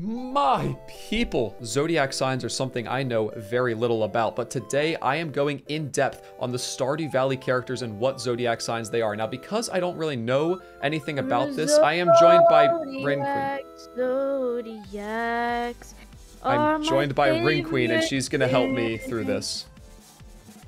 My people! Zodiac signs are something I know very little about, but today I am going in depth on the Stardew Valley characters and what zodiac signs they are. Now, because I don't really know anything about this, I am joined by Rinqueen. Zodiacs. I'm joined by Rinqueen, and she's gonna help me through this.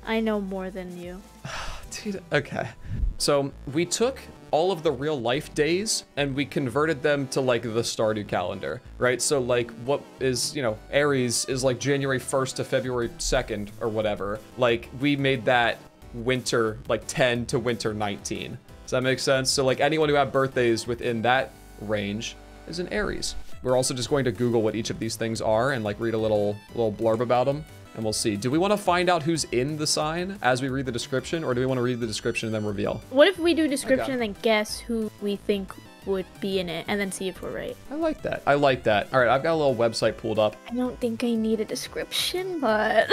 I know more than you. Dude, okay. So we took all of the real life days and we converted them to like the Stardew calendar, right? So like what is, you know, Aries is like January 1st to February 2nd or whatever. Like we made that winter like 10 to winter 19. Does that make sense? So like anyone who had birthdays within that range is an Aries. We're also just going to Google what each of these things are and like read a little little blurb about them and we'll see. Do we want to find out who's in the sign as we read the description, or do we want to read the description and then reveal? What if we do description Okay. and then guess who we think would be in it, and then see if we're right? I like that. I like that. All right, I've got a little website pulled up. I don't think I need a description, but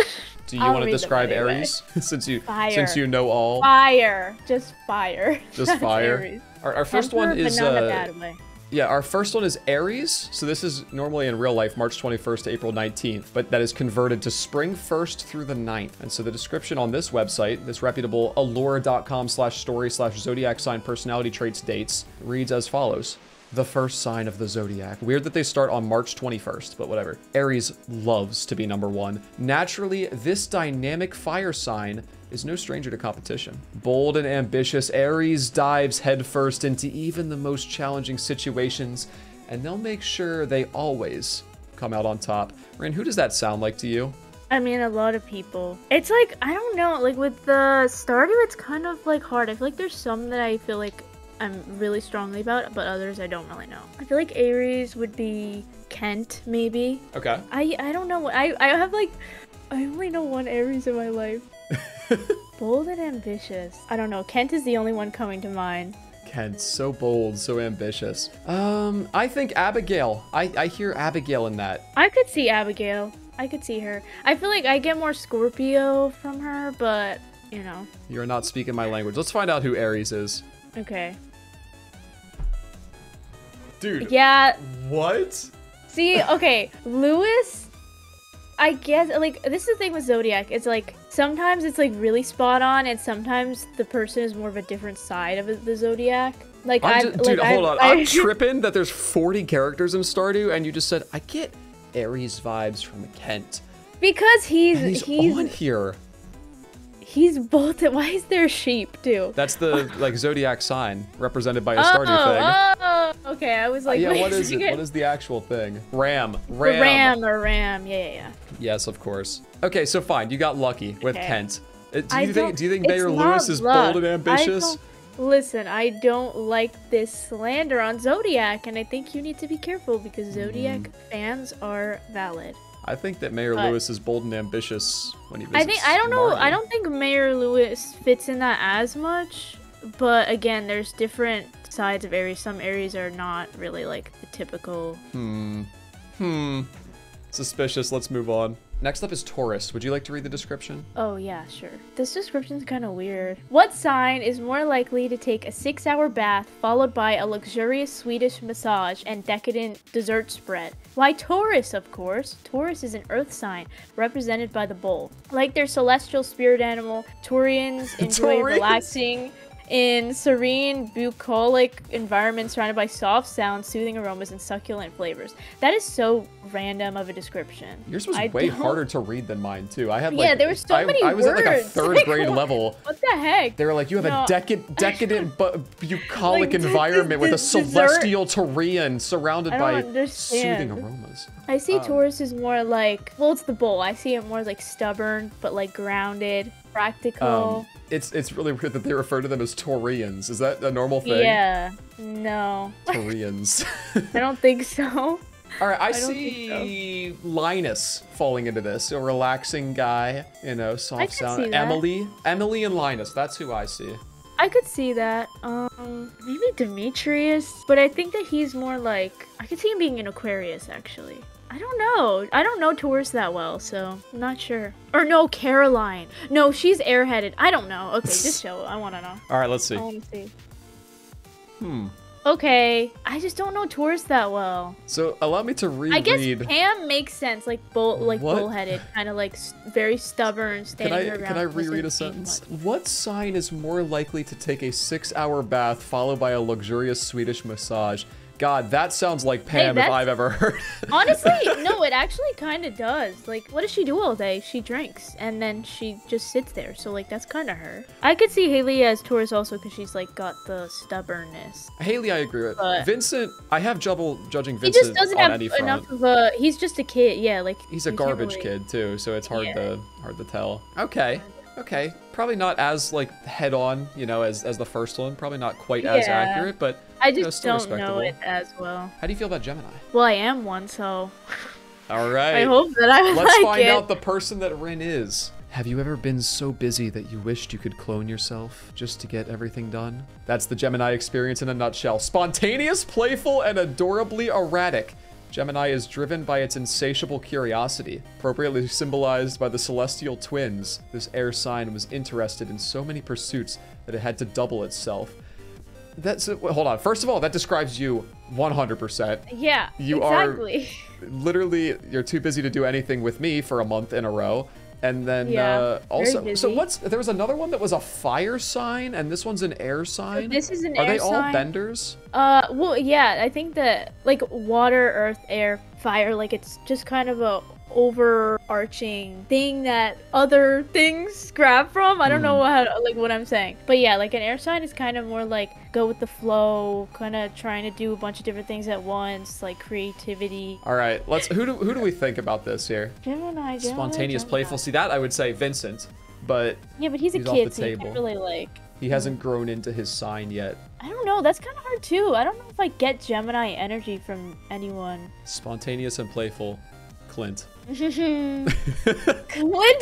Do you I'll want to describe anyway. Aries since you Fire. since you know all? fire, just fire. Just fire. Our, our first one is not a uh. Yeah. Our first one is Aries. So this is normally in real life March 21st to April 19th, but that is converted to spring 1st through the 9th. And so the description on this website, this reputable allure.com slash story slash zodiac sign personality traits dates, reads as follows. The first sign of the zodiac. Weird that they start on March 21st, but whatever. Aries loves to be number one. Naturally, this dynamic fire sign is no stranger to competition. Bold and ambitious, Aries dives headfirst into even the most challenging situations, and they'll make sure they always come out on top. Rin, who does that sound like to you? I mean, a lot of people. It's like I don't know. Like with the Stardew, it's kind of like hard. I feel like there's some that I feel like I'm really strongly about, but others I don't really know. I feel like Aries would be Kent, maybe. Okay. I I don't know. I I have like I only know one Aries in my life. Bold and ambitious. I don't know. Kent is the only one coming to mind. Kent, so bold, so ambitious. Um, I think Abigail. I, I hear Abigail in that. I could see Abigail. I could see her. I feel like I get more Scorpio from her, but you know. You're not speaking my language. Let's find out who Aries is. Okay. Dude. Yeah. What? See, okay, Lewis. I guess like this is the thing with Zodiac. It's like sometimes it's like really spot on, and sometimes the person is more of a different side of the Zodiac. Like I'm I, just, like, dude, hold I- on. I- I'm tripping that there's 40 characters in Stardew, and you just said I get Aries vibes from Kent. because he's And he's, he's on here. he's both. Why is there a sheep too? That's the like zodiac sign represented by a Stardew oh, thing. oh, okay. I was like, uh, yeah, wait what is it? What is the actual thing? Ram. Ram. ram or ram? Yeah, yeah, yeah. Yes, of course. Okay, so fine. You got lucky with Okay. Kent. Uh, Do I you think? don't- you think Mayor Lewis is luck. bold and ambitious? Listen, I don't like this slander on Zodiac, and I think you need to be careful because Zodiac Mm. fans are valid. I think that Mayor But- Lewis is bold and ambitious when he visits I think I don't know. I don't think Mayor Lewis fits in that as much. But again, there's different sides of Aries. Some Aries are not really like the typical. Hmm. Hmm. Suspicious. Let's move on. Next up is Taurus. Would you like to read the description? Oh yeah, sure. This description's kind of weird. What sign is more likely to take a six-hour bath followed by a luxurious Swedish massage and decadent dessert spread? Why Taurus, of course. Taurus is an earth sign represented by the bull. Like their celestial spirit animal, Taurians enjoy Taurians? relaxing in serene, bucolic environments surrounded by soft sounds, soothing aromas, and succulent flavors. That is so random of a description. Yours was I way don't- harder to read than mine too. I had like Yeah, there were so I, many I was at like a third Like, grade what- level. What the heck? They were like, you have No. a decadent, decadent but bucolic Like, environment with a celestial Taurian surrounded by understand. soothing aromas. I see Um, Taurus is more like well, it's the bull. I see it more like stubborn, but like grounded, practical. Um, it's it's really weird that they refer to them as Taurians. Is that a normal thing? yeah. No, Taurians. I don't think so. All right, I, think see Linus falling into this. A relaxing guy, you know, soft sound. Emily, Emily and Linus. That's who I see. I could see that. Um, maybe Demetrius, but I think that he's more like I could see him being an Aquarius actually. I don't know. I don't know Taurus that well, so I'm not sure. Or no, Caroline. No, she's airheaded. I don't know. Okay, just show. I want to know. All right, let's see. I want to see. Hmm. Okay, I just don't know Taurus that well. So allow me to reread. I guess Pam makes sense, like bull, like What? bullheaded, kind of like very stubborn, Can standing I her ground. can I doesn't reread a sentence? much. What sign is more likely to take a six-hour bath followed by a luxurious Swedish massage? God, that sounds like Pam if I've ever heard. Honestly, no, it actually kind of does. Like, what does she do all day? She drinks and then she just sits there. So, like, that's kind of her. I could see Haley as Taurus also because she's like got the stubbornness. Haley, I agree with. But- Vincent, I have trouble judging Vincent. He just doesn't have front. enough of a. He's just a kid. Yeah, like He's a garbage really- kid too, so it's hard Yeah. to hard to tell. Okay. Okay. Probably not as like head on, you know, as as the first one. Probably not quite as accurate, but I you know, just still don't know it as well. How do you feel about Gemini? Well, I am one, so All right. I hope that I Let's like find it. out the person that Rin is. Have you ever been so busy that you wished you could clone yourself just to get everything done? That's the Gemini experience in a nutshell. Spontaneous, playful, and adorably erratic. Gemini is driven by its insatiable curiosity, appropriately symbolized by the celestial twins. This air sign was interested in so many pursuits that it had to double itself. That's wait, hold on. First of all, that describes you 100%. Yeah, You are- literally you're too busy to do anything with me for a month in a row and then Yeah, uh, also so what's there was another one that was a fire sign and this one's an air sign? This is an are air they all benders? Uh, well, yeah, I think that like water, earth, air, fire, like it's just kind of a overarching thing that other things grab from. I don't know Mm-hmm. how like what I'm saying, but yeah, like an air sign is kind of more like go with the flow, kind of trying to do a bunch of different things at once, like creativity. all right let's who do who do we think about this here Gemini, Gemini, spontaneous Gemini. playful see that i would say vincent but Yeah, but he's a He's the kid, so you table. can't really like. he hasn't grown into his sign yet I don't know. That's kind of hard too. I don't know if I get Gemini energy from anyone. spontaneous and playful clint Clint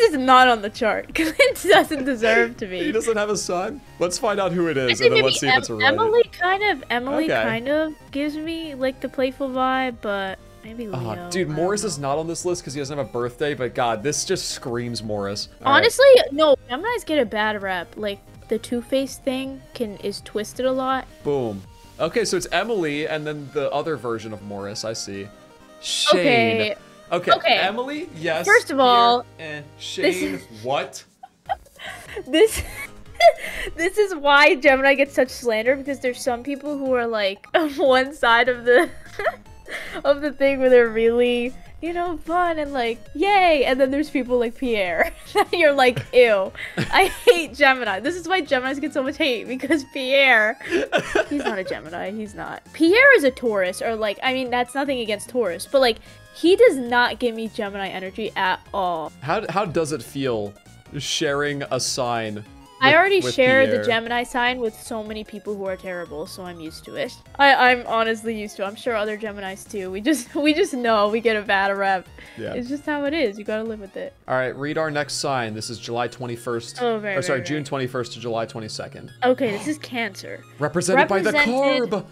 is not on the chart. Clint doesn't deserve to be. he doesn't have a son let's find out who it I is think and then let's see if it's a right Emily kind of Emily Okay. kind of gives me like the playful vibe, but maybe ah, Leo. Oh, dude, Morris know. is not on this list because he doesn't have a birthday, but God, this just screams Morris. All right. honestly no. Gemini's get a bad rep. Like the Two Face thing can is twisted a lot. Boom. Okay, so it's Emily and then the other version of Morris, I see. Shane. Okay. Okay. Okay. Emily, yes. First of all, eh. Shane, is- what? This this is why Gemini gets such slander because there's some people who are like on one side of the of the thing where they're really you know fun and like yay and then there's people like Pierre you're like ew I hate Gemini this is why Geminis get so much hate because Pierre he's not a Gemini he's not Pierre is a Taurus or like I mean that's nothing against Taurus but like he does not give me Gemini energy at all How, how does it feel sharing a sign? I already with share Pierre? the Gemini sign with so many people who are terrible, so I'm used to it. I, I'm honestly used to it. I'm sure other Geminis too. We just we just know we get a bad rep. Yeah. It's just how it is. You gotta live with it. All right, read our next sign. This is July 21st. Oh, very, Or sorry, very, June 21st to July 22nd. Okay, this is Cancer. Represented, by the Represented- carb.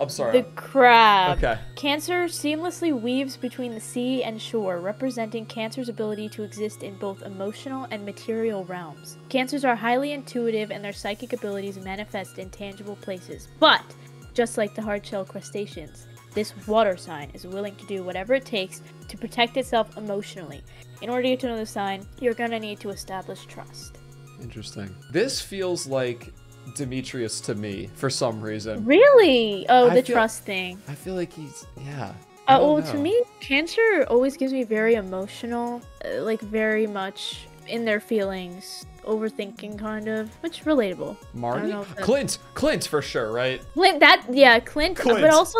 I'm sorry. The crab. Okay. Cancer seamlessly weaves between the sea and shore, representing Cancer's ability to exist in both emotional and material realms. Cancers are highly intuitive and their psychic abilities manifest in tangible places. But, just like the hardshell crustaceans, this water sign is willing to do whatever it takes to protect itself emotionally. In order to get to know the sign, you're gonna need to establish trust. Interesting. This feels like Demetrius to me for some reason. Really? Oh, I the feel- trust thing. I feel like he's yeah. Uh, well, to me, Cancer always gives me very emotional, uh, like very much in their feelings, overthinking kind of, which relatable. Marty, know if that's- Clint, Clint for sure, right? Clint, that yeah, Clint, Clint. but also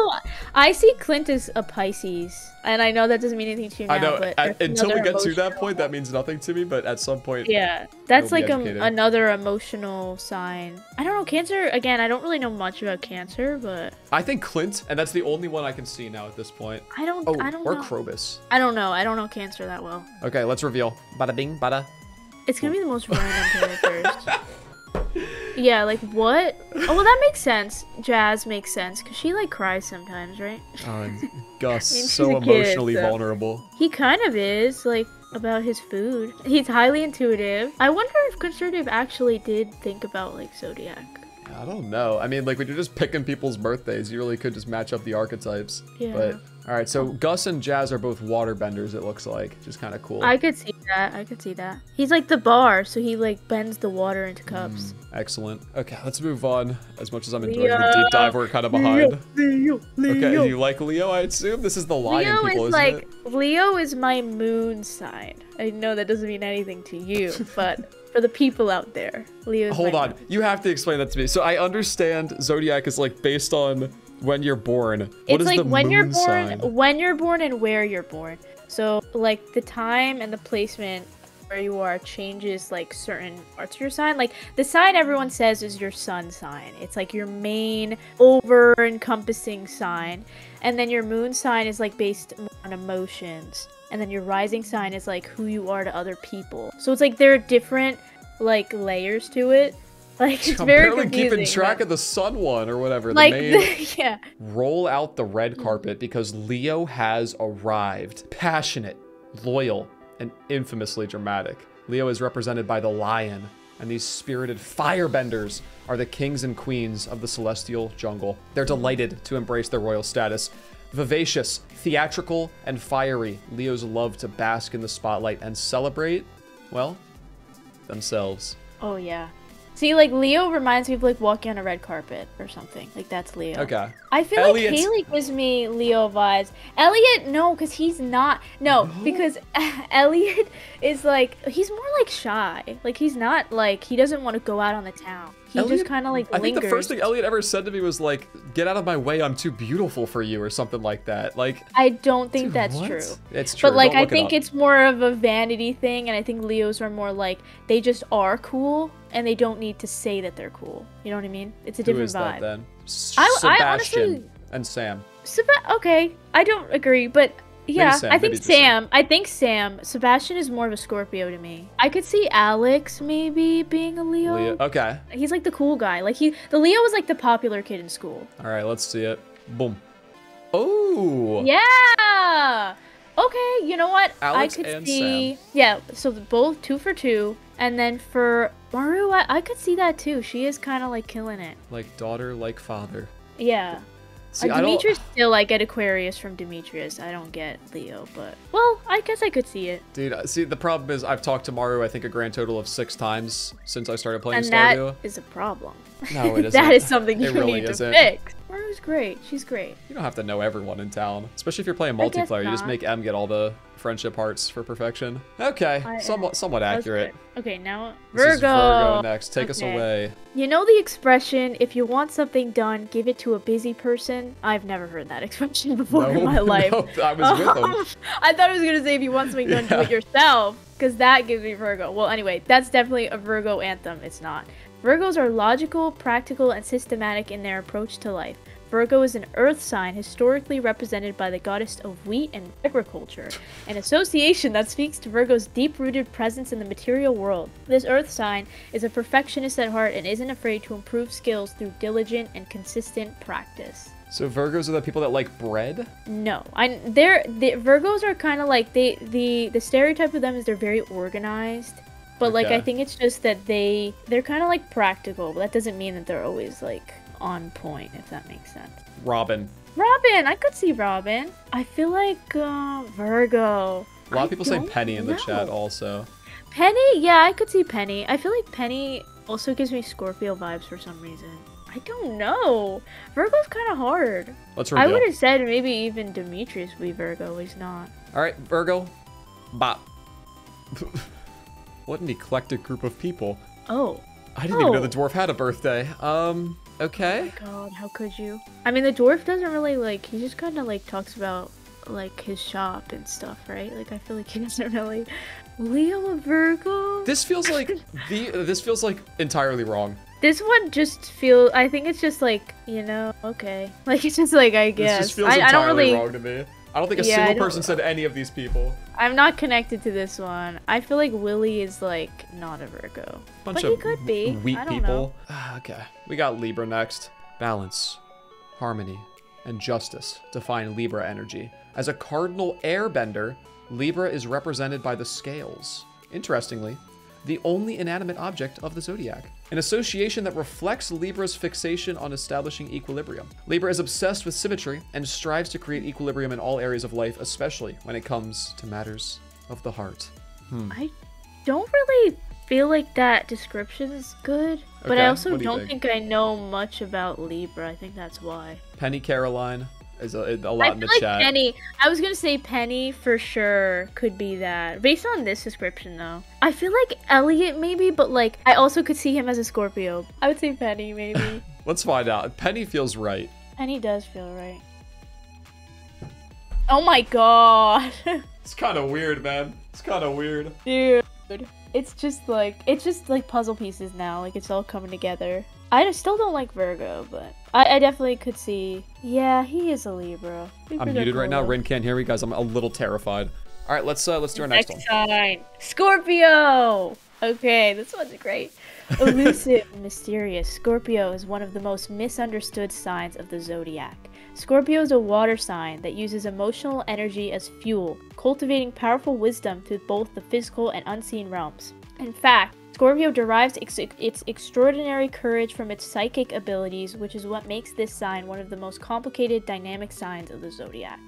I see Clint as a Pisces, and I know that doesn't mean anything to you now. I know. but that's until we get to that point, that means nothing to me. But at some point, Yeah, that's like um, a, another emotional sign. I don't know Cancer. Again, I don't really know much about Cancer, but I think Clint, and that's the only one I can see now at this point. I don't. Oh, I don't or know. Krobus. I don't know. I don't know Cancer that well. Okay, let's reveal. Bada bing, bada. It's gonna be the most random characters. Yeah, like what? Oh, well, that makes sense. Jas makes sense because she like cries sometimes, right? Um, and Gus, I mean, so a kid, emotionally so- vulnerable. He kind of is like about his food. He's highly intuitive. I wonder if ConcernedApe actually did think about like zodiac. I don't know. I mean, like when you're just picking people's birthdays, you really could just match up the archetypes. Yeah. But all right, so Gus and Jas are both waterbenders. It looks like, which is kind of cool. I could see that. I could see that. He's like the bar, so he like bends the water into hmm, cups. Excellent. Okay, let's move on. As much as I'm enjoying the deep dive, we're kind of behind. Leo, Okay, and you like Leo? I assume this is the lion Leo people, is like it? Leo is my moon sign. I know that doesn't mean anything to you, but for the people out there, Leo. Hold on, moon. you have to explain that to me. So I understand zodiac is like based on when you're born. What It's is like the when you're born, sign? when you're born, and where you're born. So like the time and the placement where you are changes like certain parts of your sign. Like the sign everyone says is your sun sign. It's like your main over encompassing sign. And then your moon sign is like based on emotions. And then your rising sign is like who you are to other people. So it's like there are different like layers to it. Like it's I'm very barely confusing. keeping track but- of the sun one or whatever. like the main yeah. roll out the red carpet because Leo has arrived. Passionate, loyal, and infamously dramatic. Leo is represented by the lion, and these spirited firebenders are the kings and queens of the celestial jungle. They're delighted to embrace their royal status. Vivacious, theatrical, and fiery, Leos love to bask in the spotlight and celebrate, well, themselves. Oh yeah. See, like Leo reminds me of like walking on a red carpet or something. Like that's Leo. Okay. I feel Elliot's- like Haley gives me Leo vibes. Elliot, no, because he's not. No, because Elliot is like he's more like shy. Like he's not like he doesn't want to go out on the town. He Elliot- just kind of like I think the first thing Elliot ever said to me was like, "Get out of my way! I'm too beautiful for you," or something like that. Like, I don't think dude, that's what? true. It's true. But like I look it think it's more of a vanity thing, and I think Leos are more like they just are cool, and they don't need to say that they're cool. You know what I mean? It's a Who different is vibe. that then? S- I- I Sebastian honestly- and Sam. Seba- okay, I don't agree, but yeah, Sam, I think Sam. Sam. I think Sam. Sebastian is more of a Scorpio to me. I could see Alex maybe being a Leo. Leo. Okay. He's like the cool guy. Like he, the Leo was like the popular kid in school. All right. Let's see it. Boom. Oh. Yeah. Okay, you know what? Alex I could see. Yeah, so both two for two, and then for Maru, I, I could see that too. She is kind of like killing it. Like daughter, like father. Yeah. See, uh. Demetrius still I get Aquarius from Demetrius. I don't get Leo, but well, I guess I could see it. Dude, see, the problem is I've talked to Maru, I think, a grand total of six times since I started playing and that Stardew. is a problem. No, it isn't. that is something you really need isn't. to fix. Maru's great. She's great. You don't have to know everyone in town, especially if you're playing multiplayer. You just make M get all the friendship hearts for perfection. Okay, I- uh, somewhat, somewhat accurate. Okay, now Virgo. Virgo next. Take us away. You know the expression, if you want something done, give it to a busy person? I've never heard that expression before in my life. no, I was with them. I thought I was gonna say if you want something done, do it yourself, because that gives me Virgo. Well, anyway, that's definitely a Virgo anthem. It's not. Virgos are logical, practical, and systematic in their approach to life. Virgo is an earth sign historically represented by the goddess of wheat and agriculture, an association that speaks to Virgo's deep rooted presence in the material world. This earth sign is a perfectionist at heart and isn't afraid to improve skills through diligent and consistent practice. So Virgos are the people that like bread. No, I they're the Virgos are kind of like they the the stereotype of them is they're very organized, but like I think it's just that they they're kind of like practical, but that doesn't mean that they're always like on point if that makes sense. Robin. Robin, I could see Robin. I feel like uh, Virgo. A lot of people say Penny in the chat also. Penny, yeah, I could see Penny. I feel like Penny also gives me Scorpio vibes for some reason. I don't know. Virgo's kind of hard. Let's I would have said maybe even Demetrius would be Virgo. He's not. All right, Virgo. Bop. what an eclectic group of people. Oh. I didn't even know Oh. the dwarf had a birthday. Um, okay. Oh my god, how could you? I mean, the dwarf doesn't really like. He just kind of like talks about like his shop and stuff, right? Like, I feel like he doesn't really. Leo a Virgo. This feels like the. This feels like entirely wrong. This one just feels. I think it's just like you know, okay. Like it's just like I This guess. just feels I, I don't really. Wrong to me. I don't think a Yeah, single person said any of these people. I'm not connected to this one. I feel like Willy is like not a Virgo, Bunch but of he could be. wheat people. Ah, okay, we got Libra next. Balance, harmony, and justice define Libra energy. As a cardinal airbender, Libra is represented by the scales. Interestingly, the only inanimate object of the zodiac. An association that reflects Libra's fixation on establishing equilibrium. Libra is obsessed with symmetry and strives to create equilibrium in all areas of life, especially when it comes to matters of the heart. Hmm. I don't really feel like that description is good, but Okay, I also do don't think? think? I know much about Libra. I think that's why. Penny Caroline is a, a I lot in the like chat. Penny. I was gonna say Penny for sure could be that. Based on this description, though, I feel like Elliot maybe, but like I also could see him as a Scorpio. I would say Penny maybe. Let's find out. Penny feels right. Penny does feel right. Oh my god, It's kind of weird, man. It's kind of weird. dude. It's just like it's just like puzzle pieces now. Like it's all coming together. I still don't like Virgo, but I, I definitely could see. Yeah, he is a Libra. I'm Libras are muted right now. cool. Rin can't hear me, guys. I'm a little terrified. All right, let's uh, let's do our next one. Next sign. Scorpio. Okay, this one's great. Elusive mysterious. Scorpio is one of the most misunderstood signs of the zodiac. Scorpio is a water sign that uses emotional energy as fuel, cultivating powerful wisdom through both the physical and unseen realms. In fact, Scorpio derives ex- its extraordinary courage from its psychic abilities, which is what makes this sign one of the most complicated dynamic signs of the zodiac.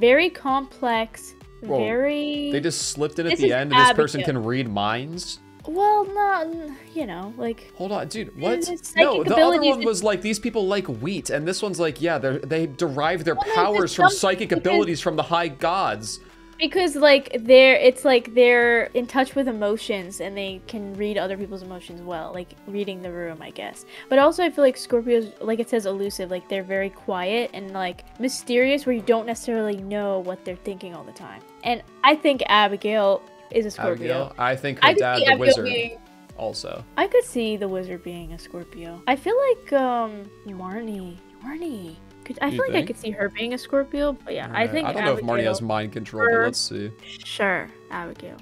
Very complex, Whoa, very They just slipped in at This the end, and this person can read minds. Well, not you know, like Hold on, dude. What? No, the other one was like these people like wheat, and this one's like yeah, they they derive their Well, powers from psychic abilities from the high gods. Because like they're it's like they're in touch with emotions and they can read other people's emotions well, like reading the room, I guess. But also, I feel like Scorpios, like it says, elusive. Like they're very quiet and like mysterious, where you don't necessarily know what they're thinking all the time. And I think Abigail is a Scorpio. Abigail, I think her I dad, the Abigail wizard, being. also. I could see the wizard being a Scorpio. I feel like um Marnie, Marnie. Could, I You feel like I could see her being a Scorpio, but yeah, I think I don't know if Marnie has mind control, but let's see. Sure, Abigail.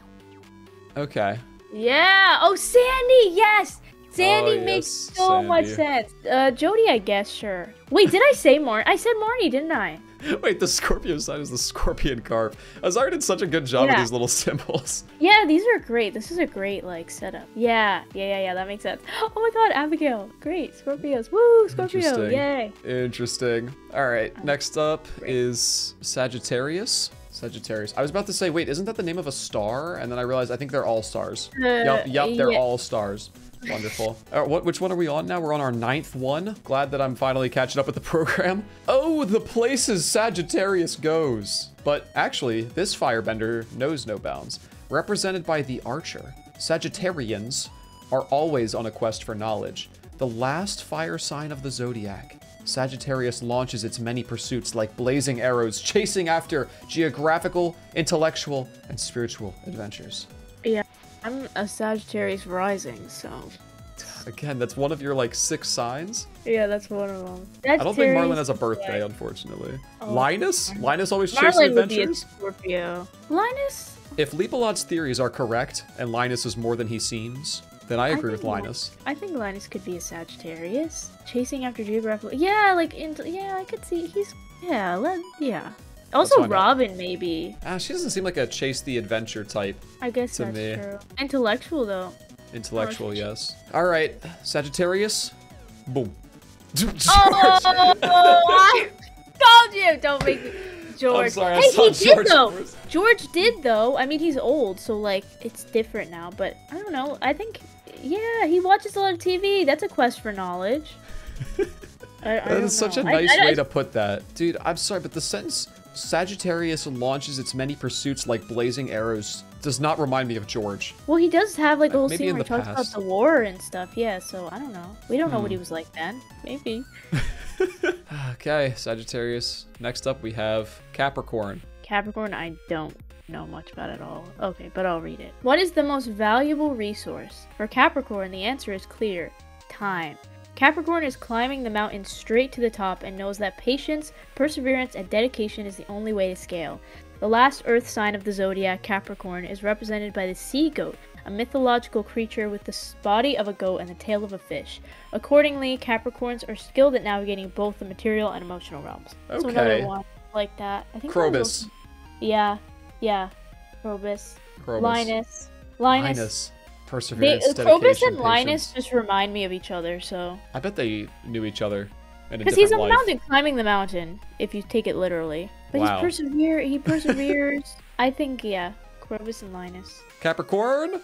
Okay. Yeah. Oh, Sandy. Yes. Sandy Oh, makes yes, so much sense. Uh, Jodi, I guess. Sure. Wait, did I say Marnie? I said Marnie, didn't I? Wait, the Scorpio sign is the scorpion carp. Azar did such a good job with these little symbols. Yeah, these are great. This is a great like setup. Yeah, yeah, yeah, yeah. That makes sense. Oh my God, Abigail. Great. Scorpios. Woo, Scorpio. Interesting. Yay. Interesting. All right, next up is Sagittarius. Sagittarius. I was about to say, wait, isn't that the name of a star? And then I realized I think they're all stars. Uh, yup, yup, they're yeah. all stars. Wonderful. Uh, what, which one are we on now? We're on our ninth one. Glad that I'm finally catching up with the program. Oh, the places Sagittarius goes. But actually, this firebender knows no bounds. Represented by the archer, Sagittarians are always on a quest for knowledge. The last fire sign of the zodiac. Sagittarius launches its many pursuits like blazing arrows, chasing after geographical, intellectual, and spiritual adventures. Yeah. I'm a Sagittarius rising, so Again, that's one of your like six signs. yeah, that's one of them. I don't think Marlon has a birthday, unfortunately. Oh, Linus? Linus always chasing Marlon would be a adventures? Scorpio. Linus? If Leapalot's theories are correct, and Linus is more than he seems, then I agree with Linus. I think Linus could be a Sagittarius, chasing after geographical. Yeah, like into, yeah, I could see he's yeah, let, yeah. Also. Robin maybe. Ah, she doesn't seem like a chase the adventure type. I guess To that's me. true. Intellectual though. Intellectual, yes. All right, Sagittarius. Boom. Oh, I told you. Don't make me. George. I'm sorry, I hey, he George did though. first. George did though. I mean, he's old, so like it's different now. But I don't know. I think, yeah, he watches a lot of TV. That's a quest for knowledge. I, I That such a know. Nice I- way to put that. Dude, I'm sorry, but the sentence Sagittarius launches its many pursuits like blazing arrows does not remind me of George. Well, he does have like a whole Maybe scene where he talks past. about the war and stuff. Yeah, so I don't know. We don't know Hmm. what he was like then. Maybe. Okay, Sagittarius. Next up, we have Capricorn. Capricorn, I don't know much about at all. Okay, but I'll read it. What is the most valuable resource? For Capricorn, the answer is clear time. Capricorn is climbing the mountain straight to the top and knows that patience, perseverance, and dedication is the only way to scale. The last earth sign of the zodiac, Capricorn, is represented by the sea goat, a mythological creature with the body of a goat and the tail of a fish. Accordingly, Capricorns are skilled at navigating both the material and emotional realms. So Okay. another one like that. I think also- yeah, yeah. Probus. Krobus. Linus. Linus. Linus. They, uh, Perseverance, Krobus dedication, and Linus patience. just remind me of each other, so. I bet they knew each other Because he's on the mountain climbing the mountain, if you take it literally. But Wow. he's persevere. He perseveres. I think yeah, Krobus and Linus. Capricorn?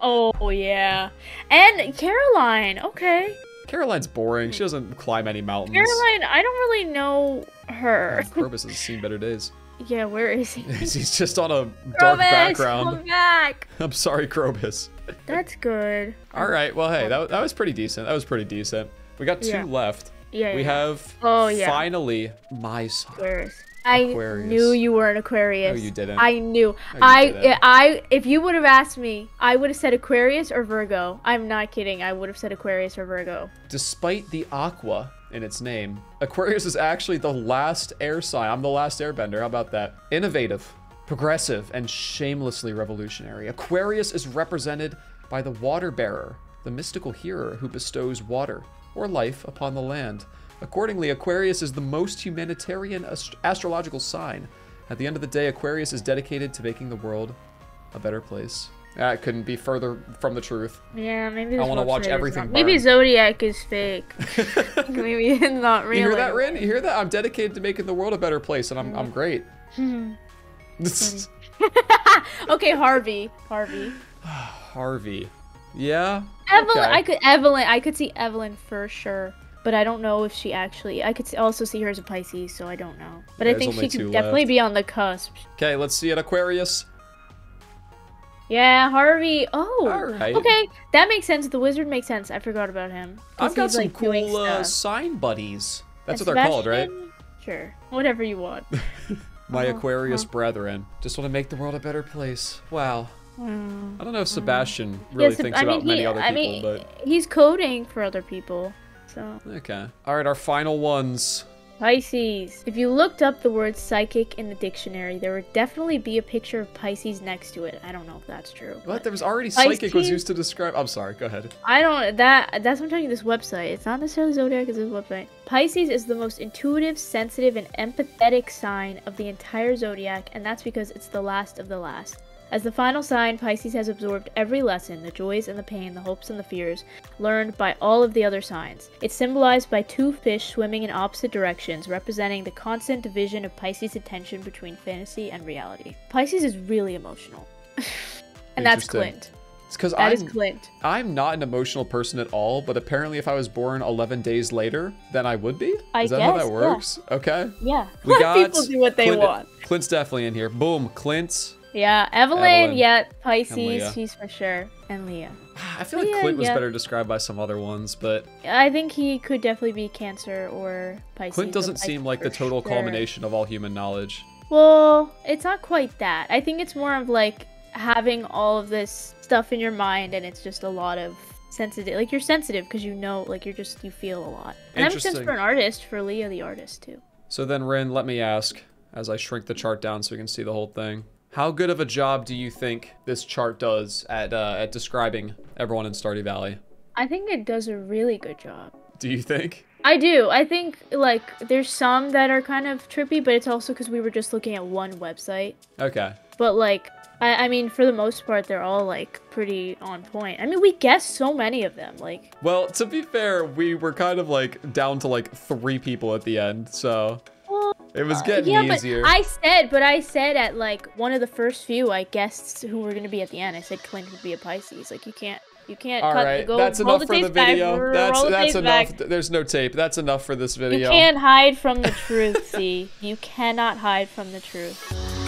Oh yeah, and Caroline. Okay, Caroline's boring. She doesn't climb any mountains. Caroline. I don't really know her. Krobus has seen better days. Yeah, where is he? He's just on a dark Krobus, background. come back. I'm sorry, Krobus. That's good. All right. Well, hey, that, that was pretty decent. That was pretty decent. We got two Yeah. left. Yeah. We yeah. have Oh, yeah. finally my sign. Aquarius. I Aquarius. knew you were an Aquarius. No, you didn't. I knew. you I didn't. I if you would have asked me, I would have said Aquarius or Virgo. I'm not kidding. I would have said Aquarius or Virgo. Despite the aqua in its name, Aquarius is actually the last air sign. I'm the last airbender. How about that? Innovative, progressive, and shamelessly revolutionary. Aquarius is represented by the water bearer, the mystical hearer who bestows water or life upon the land. Accordingly, Aquarius is the most humanitarian ast- astrological sign. At the end of the day, Aquarius is dedicated to making the world a better place. That couldn't be further from the truth. Yeah, maybe. I wanna watch everything Maybe. Zodiac is fake. maybe it's not real. You hear that. Rin? You hear that? I'm dedicated to making the world a better place, and I'm, I'm great. Okay, Harvey. Harvey. Harvey. Yeah? Evelyn. Okay. I could Evelyn. I could see Evelyn for sure. But I don't know if she actually. I could also see her as a Pisces, so I don't know. But I think she could definitely left. be on the cusp. Okay, let's see it, Aquarius. Yeah, Harvey. Oh, okay, that makes sense. The wizard makes sense. I forgot about him. I've got some like, cool uh, sign buddies. That's what they're called, right? Sure, whatever you want. My Uh-huh, Aquarius brethren. Just want to make the world a better place. Wow. Mm. I don't know if Sebastian really Yes, thinks I about mean, many he, other I people, mean, but he's coding for other people. So okay. All right, our final ones. Pisces. If you looked up the word psychic in the dictionary, there would definitely be a picture of Pisces next to it. I don't know if that's true. What? but- There was already psychic was used to describe. I'm sorry. Go ahead. I don't that that's what I'm telling you this website. It's not necessarily zodiac, it's this website. Pisces is the most intuitive, sensitive, and empathetic sign of the entire zodiac, and that's because it's the last of the last. As the final sign, Pisces has absorbed every lesson, the joys and the pain, the hopes and the fears, learned by all of the other signs. It's symbolized by two fish swimming in opposite directions, representing the constant division of Pisces' attention between fantasy and reality. Pisces is really emotional. and that's Clint. It's because I'm Clint. I'm not an emotional person at all, but apparently if I was born 11 days later, then I would be. I Is that how guess, that yeah. works? Okay. Yeah. We Let got people do what they Clint- want. Clint's definitely in here. Boom, Clint. Yeah, Evelyn, Evelyn. yeah, Pisces, she's for sure, and Leah. I feel like Yeah, Clint was yeah. better described by some other ones, but I think he could definitely be Cancer or Pisces. Clint doesn't seem like the total sure. culmination of all human knowledge. Well, it's not quite that. I think it's more of like having all of this stuff in your mind, and it's just a lot of sensitive. Like you're sensitive because you know, like you're just you feel a lot. And that makes sense for an artist, for Leah the artist too. So then, Rin, let me ask, as I shrink the chart down so we can see the whole thing, how good of a job do you think this chart does at uh, at describing everyone in Stardew Valley? I think it does a really good job. Do you think? I do. I think like there's some that are kind of trippy, but it's also because we were just looking at one website. Okay. But like, I, I mean, for the most part, they're all like pretty on point. I mean, we guessed so many of them. Like, Well, to be fair, we were kind of like down to like three people at the end, so it was uh, getting yeah, easier. but I said, but I said at like one of the first few, I guessed who were gonna be at the end. I said Clint would be a Pisces. Like, you can't, you can't All cut. right, go, that's roll enough for the tapes back, video. that's the that's enough. back. There's no tape. That's enough for this video. You can't hide from the truth. See, you cannot hide from the truth.